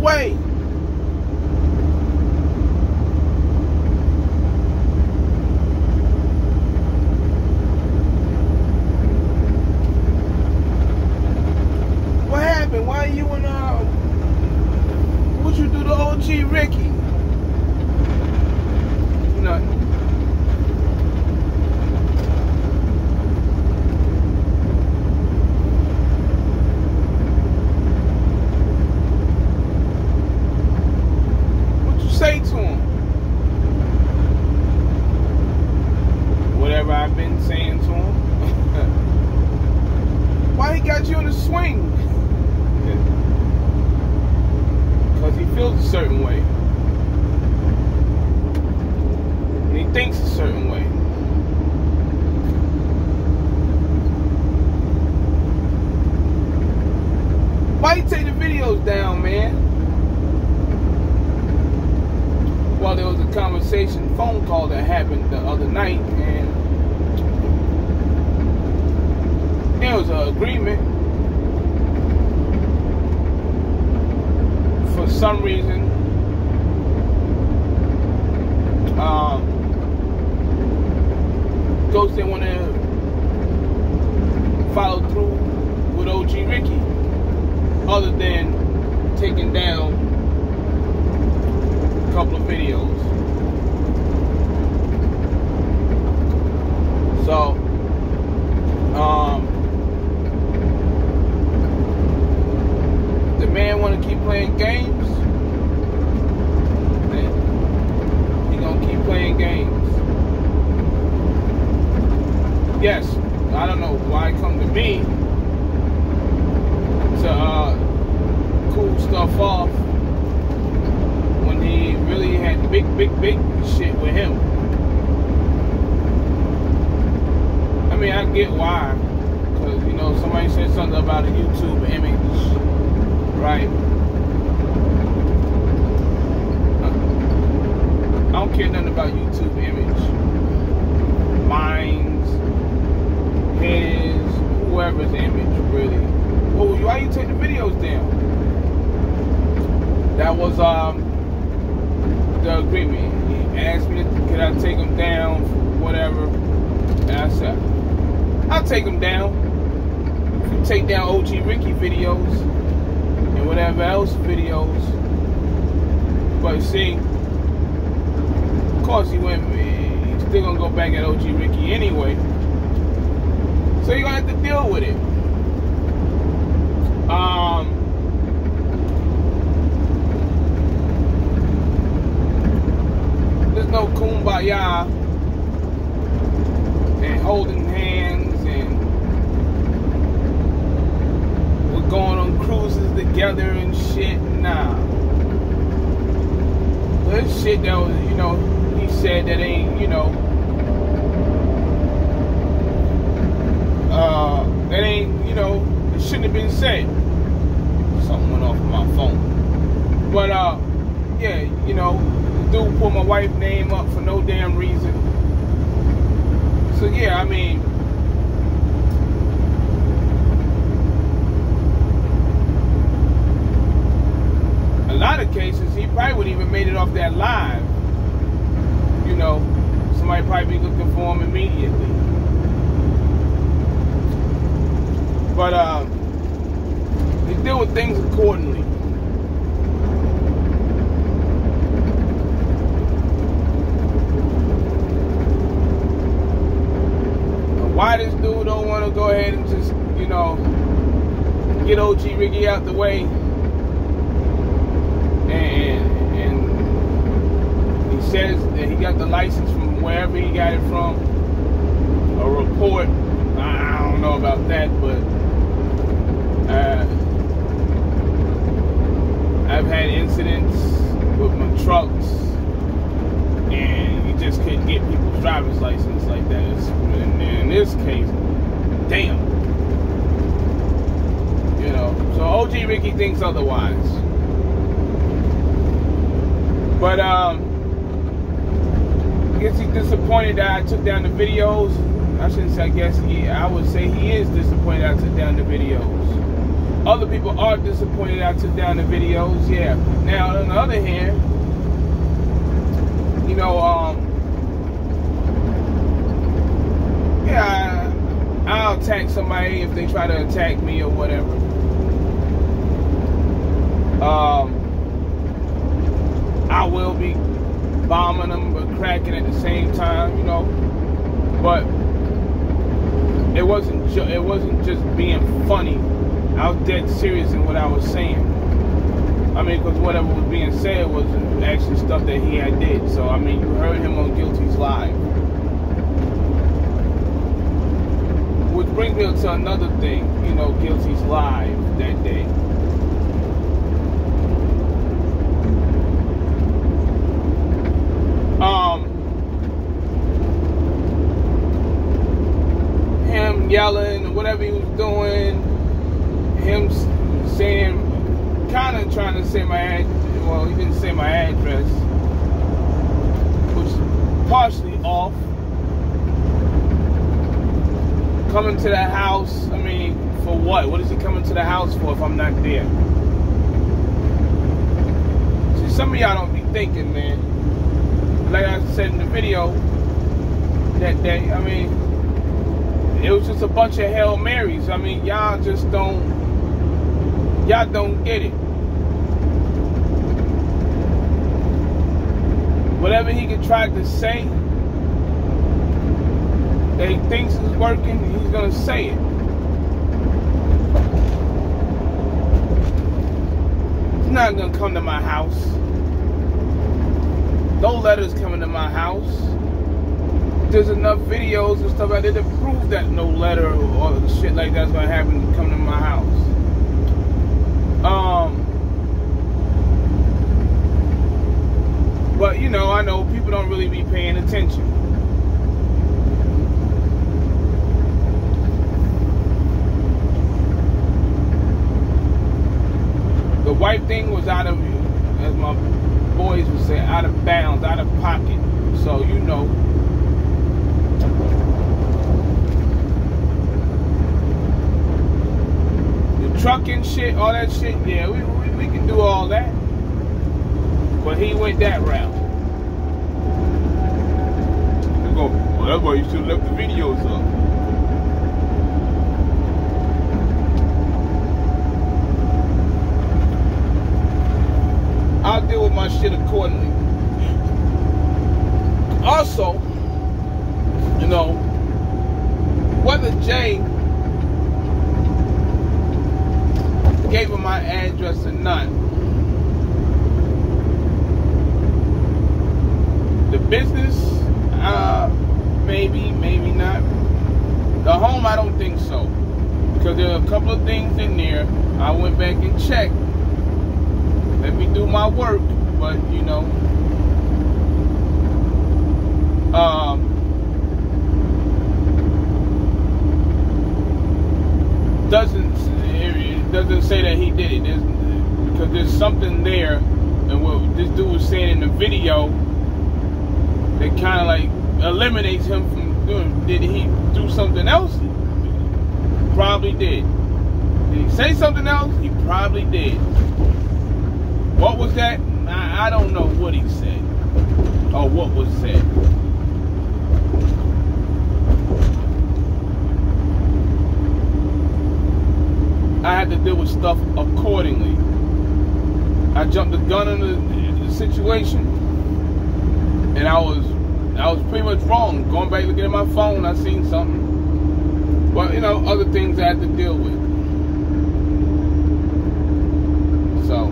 way. What happened? Why you and uh what you do to OG Ricky? Nothing. What you say to him? Whatever I've been saying to him. Why he got you in the swing? Because he feels a certain way. And he thinks a certain way. Why you take the videos down, man? Well, there was a conversation, phone call that happened the other night, and there was an agreement. For some reason, um, Ghost didn't want to follow through with OG Ricky, other than taking down a couple of videos. So, um, the man want to keep playing games. then He gonna keep playing games. Yes, I don't know why it come to me to uh, cool stuff off when he really had big, big, big shit with him. I mean, I get why. Because, you know, somebody said something about a YouTube image, right? I don't care nothing about YouTube image. Mine's, his, whoever's image, really. Well, why you take the videos down? That was um the agreement. He asked me, could I take them down, whatever. And I said, I'll take them down. Take down OG Ricky videos and whatever else videos. But see, of course he went, he's still gonna go back at OG Ricky anyway. So you're gonna have to deal with it. Um, no kumbaya and holding hands and we're going on cruises together and shit. Nah. There's shit that was, you know, he said that ain't, you know, uh, that ain't, you know, it shouldn't have been said. Something went off of my phone. But, uh, yeah, you know, dude put my wife's name up for no damn reason. So, yeah, I mean, a lot of cases, he probably wouldn't even made it off that live. You know, somebody probably be looking for him immediately. But uh, they deal with things accordingly. And Why this dude don't want to go ahead and just, you know, get OG Ricky out the way and and he says that he got the license from wherever he got it from. A report. I don't know about that, but uh, I've had incidents with my trucks, just couldn't get people's driver's license like that. In, in this case, damn. You know, so OG Ricky thinks otherwise. But um, I guess he's disappointed that I took down the videos. I shouldn't say. I guess he. I would say he is disappointed I took down the videos. other people are disappointed I took down the videos. Yeah. Now, on the other hand, you know, um, yeah, Attack somebody if they try to attack me or whatever. Um, I will be bombing them but cracking at the same time, you know. But it wasn't ju- it wasn't just being funny. I was dead serious in what I was saying. I mean, because whatever was being said was actually stuff that he had did. So I mean, you heard him on Guilty's live. Which brings me to another thing, you know, Guilty's live that day. Um, him yelling, whatever he was doing, him saying, kind of trying to say my ad, well, he didn't say my address, which partially off. Coming to the house, I mean, for what? What is he coming to the house for if I'm not there? See, some of y'all don't be thinking, man. Like I said in the video that day, I mean, it was just a bunch of Hail Marys. I mean, y'all just don't, y'all don't get it. Whatever he could try to say that he thinks is working, he's gonna say it. He's not gonna come to my house. No letters coming to my house. There's enough videos and stuff out there to prove that no letter or shit like that's gonna happen coming to my house. Um, but you know, I know people don't really be paying attention. White thing was out of, as my boys would say, out of bounds, out of pocket. So you know. The trucking shit, all that shit, yeah, we, we, we can do all that. But he went that route. Go, well, that's why you should have left the videos up. I'll deal with my shit accordingly. Also, you know, whether Jay gave him my address or not, the business, uh, maybe, maybe not. The home, I don't think so. Because there are a couple of things in there. I went back and checked let me do my work, but you know, um, doesn't doesn't say that he did it there's, because there's something there, and what this dude was saying in the video that kind of like eliminates him from doing. Did he do something else? Probably did. Did he say something else? He probably did. What was that? I, I don't know what he said or what was said. I had to deal with stuff accordingly. I jumped the gun in the, the situation, and I was I was pretty much wrong. Going back looking at my phone, I seen something. But you know, other things I had to deal with. So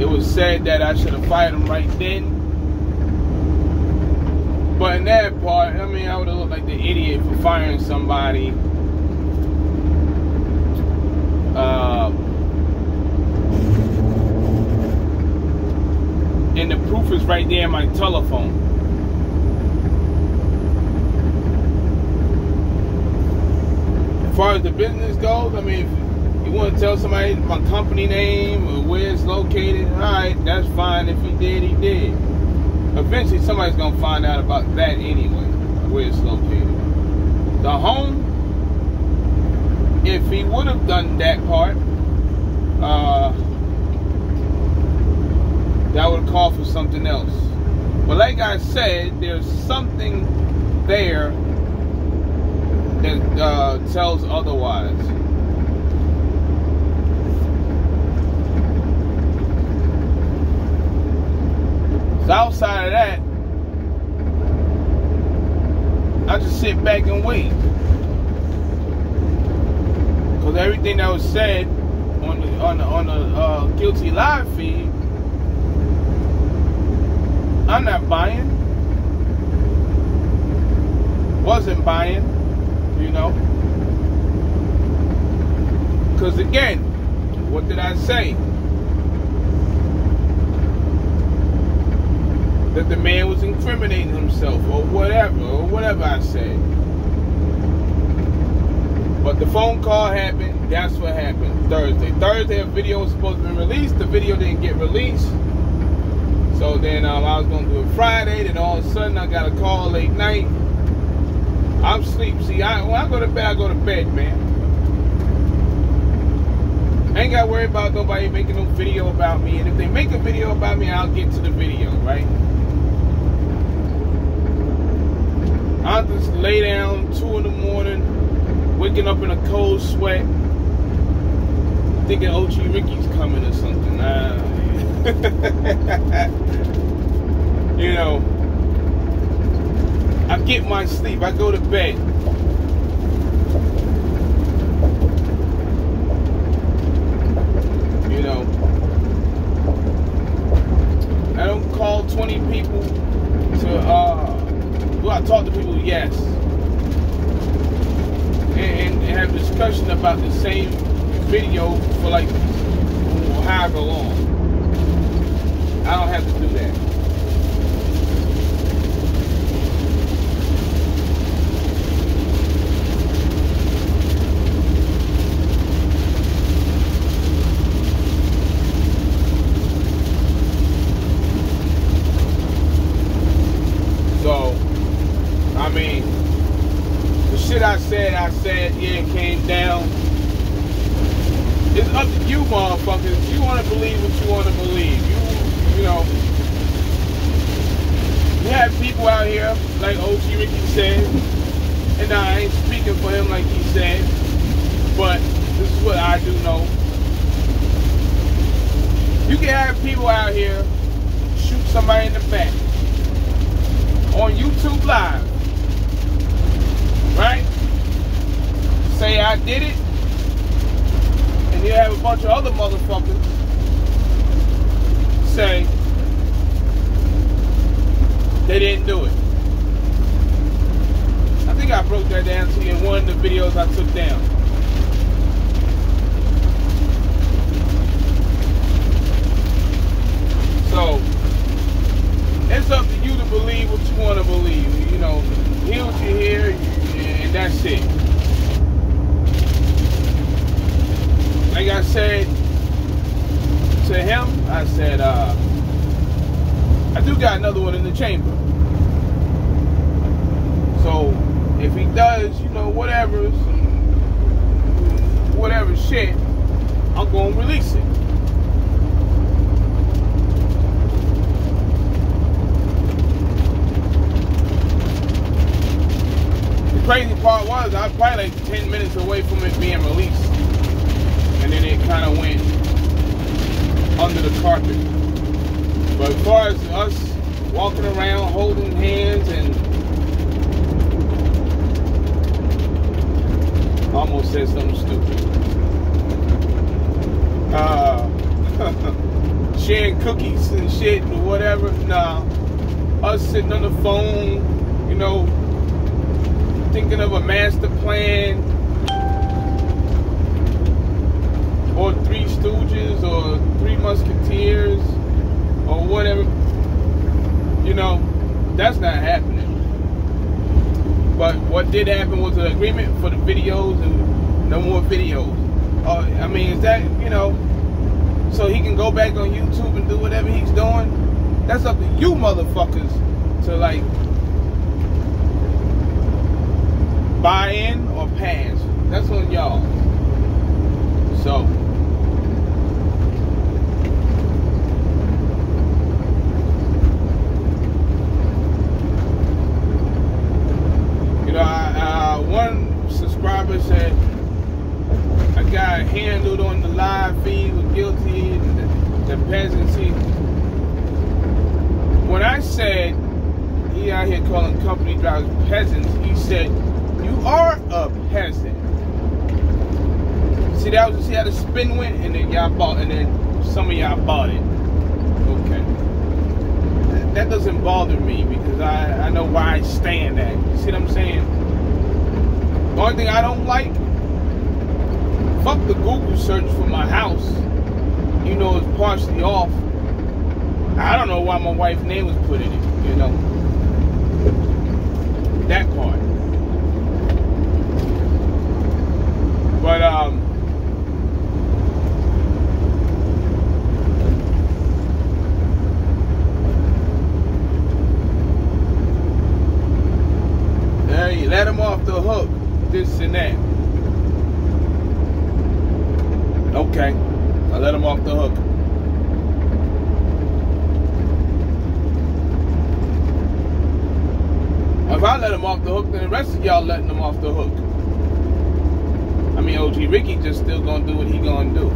it was said that I should have fired him right then. But in that part, I mean, I would have looked like the idiot for firing somebody. Uh, and the proof is right there in my telephone. As far as the business goes, I mean, you want to tell somebody my company name or where it's located, all right, that's fine. If he did, he did. Eventually, somebody's gonna find out about that anyway, where it's located. The home, if he would have done that part, uh, that would call for something else. But like I said, there's something there that uh, tells otherwise. Outside of that, I just sit back and wait. Because everything that was said on the on the, on the uh, guilty live feed, I'm not buying. Wasn't buying, you know. Because again, what did I say? That the man was incriminating himself or whatever, or whatever I said. But the phone call happened. That's what happened Thursday. Thursday, a video was supposed to be released. The video didn't get released. So then um, I was going to do it Friday. Then all of a sudden, I got a call late night. I'm asleep. See, I, when I go to bed, I go to bed, man. Ain't got to worry about nobody making no video about me. And if they make a video about me, I'll get to the video, right? I just lay down two in the morning, waking up in a cold sweat, thinking OG Ricky's coming or something. Uh, you know, I get my sleep. I go to bed. You know, I don't call 20 people to uh do I talk to people? Yes. And, and, and have discussion about the same video for like however long. I don't have to do that. said, yeah, it came down. It's up to you, motherfuckers. You want to believe what you want to believe. You, you know. You have people out here, like OG Ricky said, and I ain't speaking for him like he said, but this is what I do know. You can have people out here shoot somebody in the back on YouTube Live, right? say I did it, you have a bunch of other motherfuckers say they didn't do it. I think I broke that down to you in one of the videos I took down. So it's up to you to believe what you want to believe. You know, hear what you hear, and that's it. Like I said to him, I said, uh, I do got another one in the chamber. So if he does, you know, whatever, whatever shit, I'm going to release it. The crazy part was I was probably like 10 minutes away from it being released and then it kind of went under the carpet. But as far as us walking around holding hands and almost said something stupid. Uh, sharing cookies and shit or whatever. Nah, us sitting on the phone, you know, thinking of a master plan or Three Stooges or Three Musketeers or whatever. You know, that's not happening. But what did happen was an agreement for the videos and no more videos. Uh, I mean, is that, you know, so he can go back on YouTube and do whatever he's doing? That's up to you motherfuckers to like buy in or pass. That's on y'all. So. You know, I, uh, one subscriber said a guy handled on the live feed was guilty, the, the peasants. when I said he out here peasants, he said, "You are a peasant." See that was see how the spin went, and then y'all bought, and then some of y'all bought it. Okay, that, doesn't bother me because I I know where I stand at. You see what I'm saying? The only thing I don't like, fuck the Google search for my house. You know it's partially off. I don't know why my wife's name was put in it. You know that part. But um Hey, let him off the hook, this and that. Okay, I let him off the hook. If I let him off the hook, then the rest of y'all letting him off the hook. I mean, OG Ricky just still gonna do what he gonna do.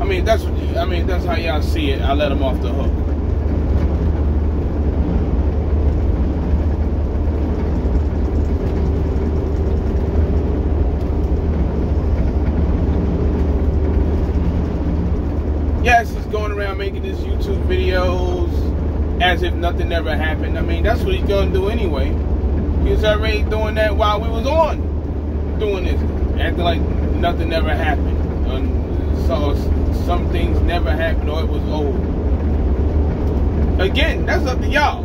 I mean, that's what I mean. That's how y'all see it. I let him off the hook. Yes, he's going around making this YouTube videos as if nothing ever happened. I mean, that's what he's gonna do anyway. He was already doing that while we was on doing this, acting like nothing ever happened. And so some things never happened or it was old. Again, that's up to y'all.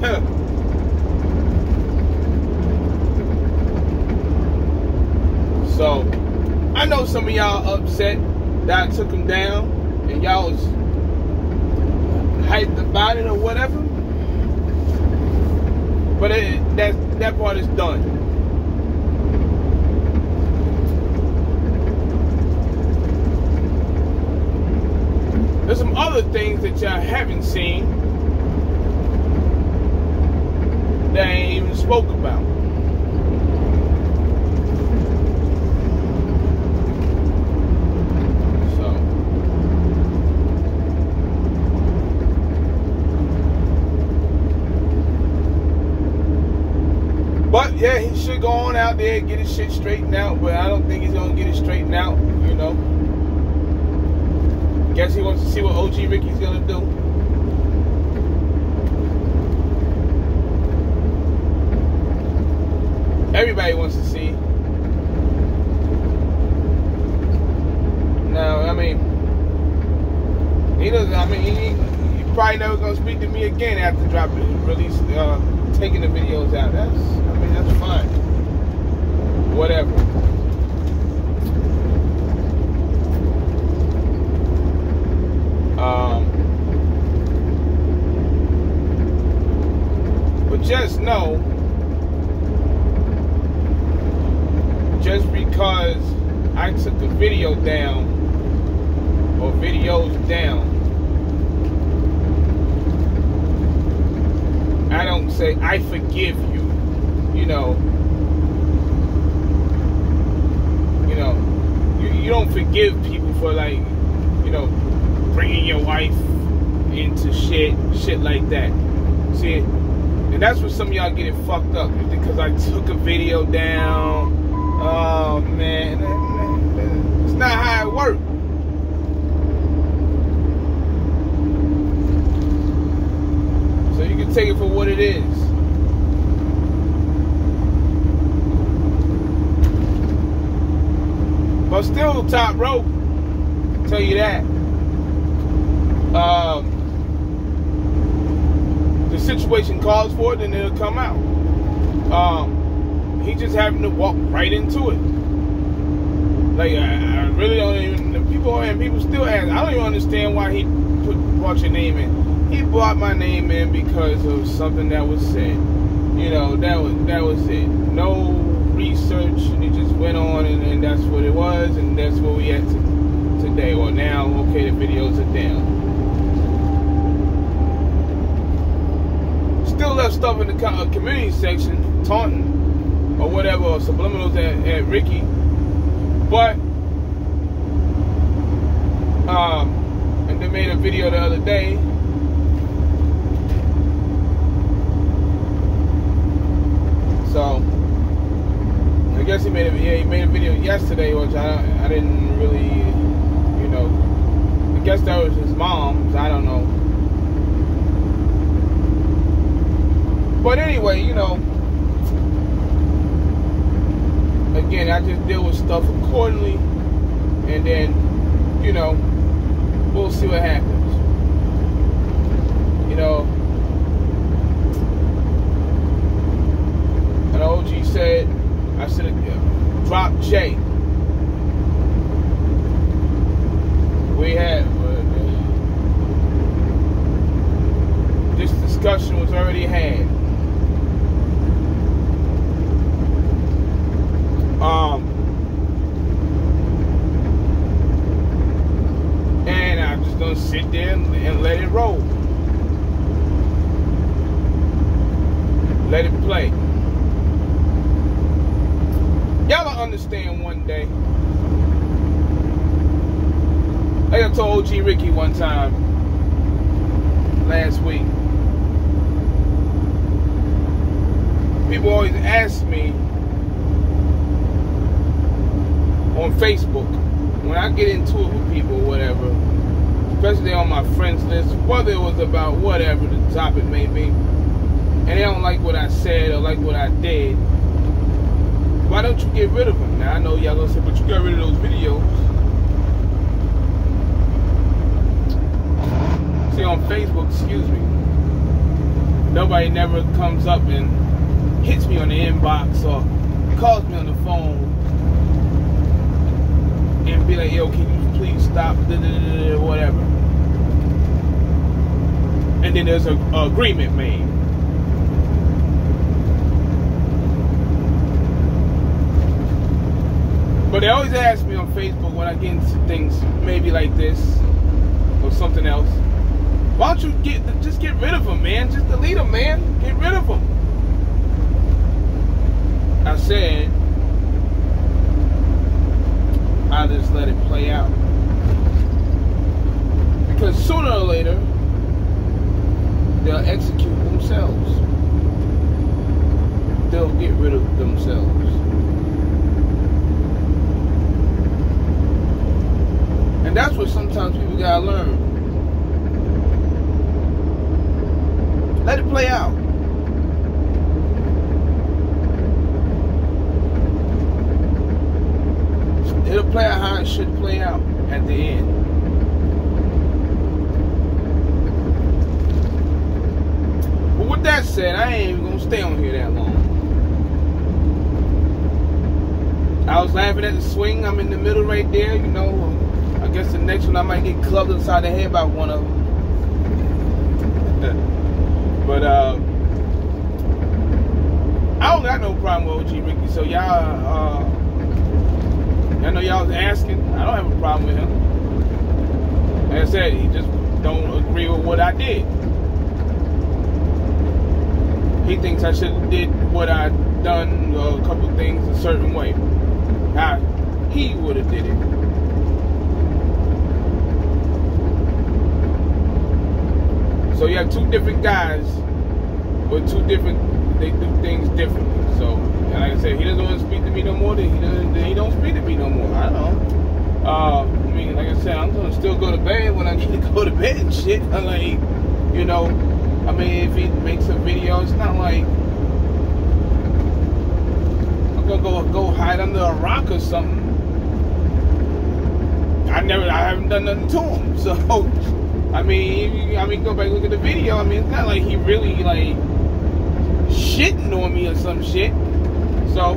so I know some of y'all upset that I took him down and y'all was hyped about it or whatever. But it, that that part is done. There's some other things that y'all haven't seen that I ain't even spoke about. But yeah, he should go on out there get his shit straightened out. But I don't think he's gonna get it straightened out. You know. Guess he wants to see what OG Ricky's gonna do. Everybody wants to see. No, I mean, he doesn't. I mean, he, he probably never gonna speak to me again after dropping release, uh, taking the videos out. That's, I mean, that's fine. Whatever. Um, but just know, just because I took the video down or videos down, I don't say I forgive you. You know, you know, you, don't forgive people for like, you know, bringing your wife into shit, shit like that. See, and that's where some of y'all get it fucked up because I took a video down. Oh man, it's not how it works. So you can take it for what it is. Still top rope. Tell you that. Um, the situation calls for it, then it'll come out. Um, he just happened to walk right into it. Like I, I really don't even. People and people still ask. I don't even understand why he put brought your name in. He brought my name in because of something that was said. You know that was that was it. No research, and it just went on, and, and that's what it was, and that's where we at today. Or now, okay, the videos are down. Still left stuff in the uh, community section, taunting or whatever, or subliminals at, at Ricky, but um, and they made a video the other day So I guess he made a yeah he made a video yesterday, which I I didn't really you know I guess that was his mom's. I don't know. But anyway, you know, again, I just deal with stuff accordingly, and then, you know, we'll see what happens. You know, And OG said, I should have dropped Jay. We had, uh, this discussion was already had. Um, and I'm just gonna sit there and, and let it roll. Let it play. Y'all will understand one day. I told G Ricky one time last week. People always ask me on Facebook when I get into it with people or whatever, especially on my friends list, whether it was about whatever the topic may be, and they don't like what I said or like what I did why don't you get rid of them? Now I know y'all gonna say, but you got rid of those videos. See on Facebook, excuse me. Nobody never comes up and hits me on the inbox or calls me on the phone and be like, yo, can you please stop, whatever. And then there's an agreement made. But they always ask me on Facebook when I get into things maybe like this or something else. Why don't you get just get rid of them, man? Just delete them, man. Get rid of them. I said I just let it play out because sooner or later they'll execute themselves. They'll get rid of themselves. And that's what sometimes people gotta learn. Let it play out. It'll play out how it should play out at the end. But with that said, I ain't even gonna stay on here that long. I was laughing at the swing. I'm in the middle right there, you know. I guess the next one I might get clubbed inside the head by one of them. but uh, I don't got no problem with OG Ricky. So y'all, uh, I know y'all was asking. I don't have a problem with him. Like I said, he just don't agree with what I did. He thinks I should have did what I done a couple things a certain way. How he would have did it. So you have two different guys with two different, they do things differently. So, and like I said, he doesn't want to speak to me no more. Then he doesn't, then he don't speak to me no more. I don't know. Uh, I mean, like I said, I'm gonna still go to bed when I need to go to bed and shit. I'm like, you know, I mean, if he makes a video, it's not like I'm gonna go go hide under a rock or something. I never, I haven't done nothing to him, so. I mean, I mean, go back look at the video. I mean, it's not like he really like shitting on me or some shit. So.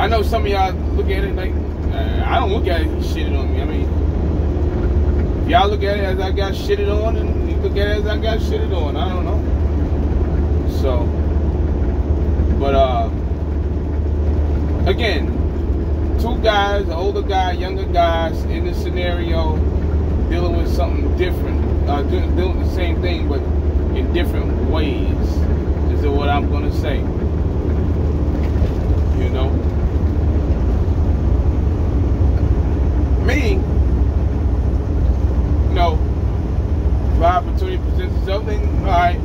I know some of y'all look at it like uh, I don't look at it. Shitted on me. I mean, y'all look at it as I got shitted on, and you look at it as I got shitted on, I don't know. So, but uh, again, two guys, older guy, younger guys in this scenario, dealing with something different, uh, doing, doing the same thing but in different ways. Is what I'm gonna say. You know, me, you know, if opportunity presents itself, then all right,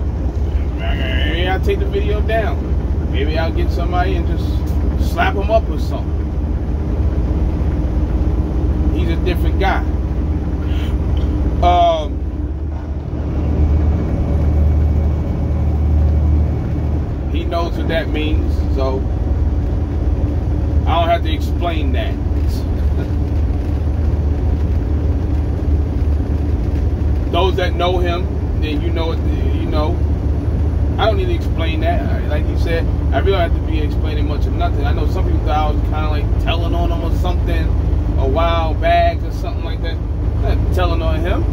maybe I'll take the video down. Maybe I'll get somebody and just slap him up or something. He's a different guy. Um, he knows what that means, so I don't have to explain that. Those that know him, then you know it. You know, I don't need to explain that. Like you said, I really don't have to be explaining much of nothing. I know some people thought I was kind of like telling on them or something a while back or something like that. I'm not telling on him.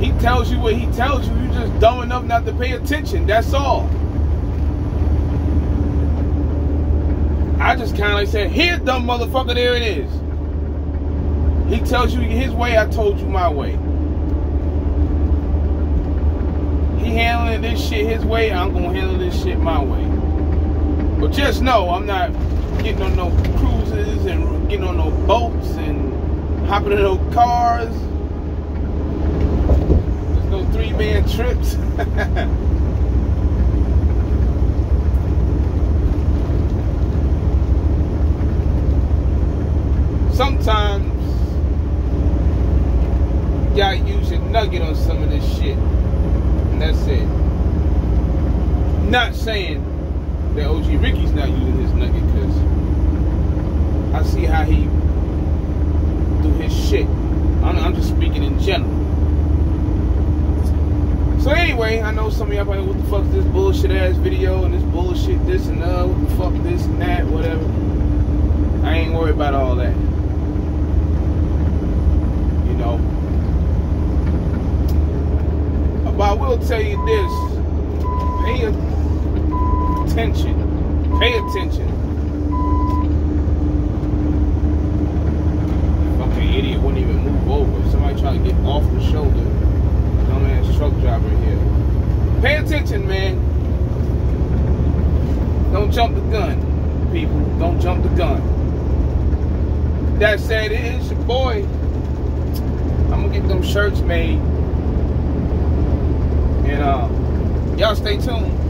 He tells you what he tells you. You're just dumb enough not to pay attention. That's all. I just kind of said, here, dumb motherfucker, there it is. He tells you his way, I told you my way. He handling this shit his way, I'm gonna handle this shit my way. But just know, I'm not getting on no cruises and getting on no boats and hopping in no cars. There's no three man trips. Sometimes gotta use your nugget on some of this shit. And that's it. Not saying that OG Ricky's not using his nugget because I see how he do his shit. I'm, I'm, just speaking in general. So anyway, I know some of y'all probably what the fuck is this bullshit ass video and this bullshit this and that, what the fuck this and that, whatever. I ain't worried about all that. You know. But I will tell you this. Pay attention. Pay attention. Fucking idiot wouldn't even move over. Somebody trying to get off the shoulder. Dumbass truck driver here. Pay attention, man. Don't jump the gun, people. Don't jump the gun. That said, it is your boy. I'm gonna get them shirts made. And uh, y'all stay tuned.